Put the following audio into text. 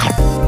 はい